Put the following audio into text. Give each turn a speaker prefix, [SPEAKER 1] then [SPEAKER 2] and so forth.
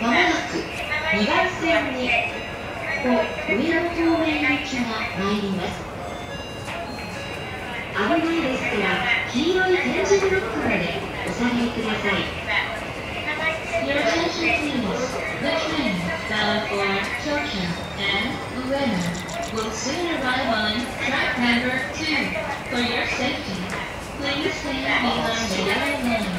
[SPEAKER 1] まもなく2番線にこ上野方面行きが参ります危ないですから黄色い点字ブロックまでお下がりください Your attention please. The train bound for Tokyo and Ueno will soon arrive on track number 2. For your safety, please stand behind the yellow line.